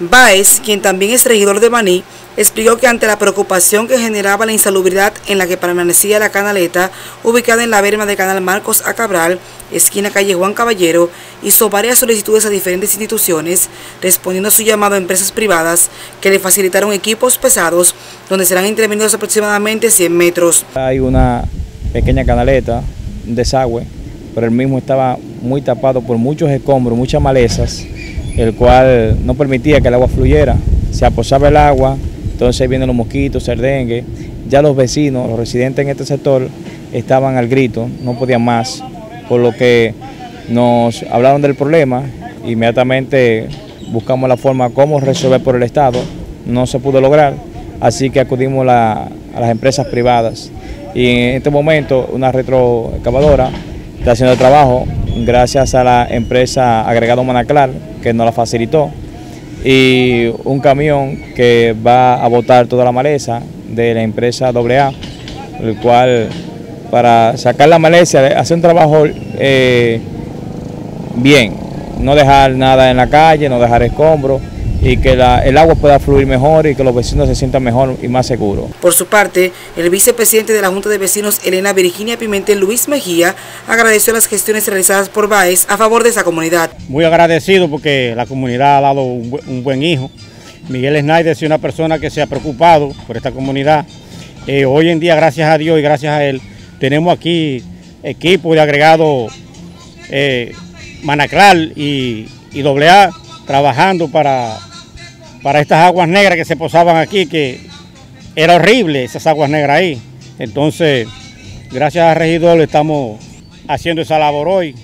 Baez, quien también es regidor de Baní, explicó que ante la preocupación que generaba la insalubridad en la que permanecía la canaleta, ubicada en la verma del canal Marcos a Cabral, esquina calle Juan Caballero, hizo varias solicitudes a diferentes instituciones, respondiendo a su llamado a empresas privadas que le facilitaron equipos pesados, donde serán intervenidos aproximadamente 100 metros. Hay una pequeña canaleta, un desagüe, pero el mismo estaba muy tapado por muchos escombros, muchas malezas, el cual no permitía que el agua fluyera. Se aposaba el agua, entonces vienen los mosquitos, el dengue. Ya los vecinos, los residentes en este sector estaban al grito, no podían más, por lo que nos hablaron del problema, inmediatamente buscamos la forma cómo resolver por el Estado, no se pudo lograr, así que acudimos a las empresas privadas y en este momento una retroexcavadora está haciendo el trabajo gracias a la empresa Agregado Manaclar que nos la facilitó y un camión que va a botar toda la maleza de la empresa AA, el cual para sacar la maleza, hacer un trabajo eh, bien, no dejar nada en la calle, no dejar escombros y que el agua pueda fluir mejor y que los vecinos se sientan mejor y más seguros. Por su parte, el vicepresidente de la Junta de Vecinos, Elena Virginia Pimentel Luis Mejía, agradeció las gestiones realizadas por Baez a favor de esa comunidad. Muy agradecido porque la comunidad ha dado un, buen hijo. Miguel Snyder es una persona que se ha preocupado por esta comunidad. Eh, hoy en día, gracias a Dios y gracias a él, tenemos aquí equipo de agregado eh, Manacral y, y AA trabajando para para estas aguas negras que se posaban aquí, que era horrible esas aguas negras ahí. Entonces, gracias al regidor estamos haciendo esa labor hoy.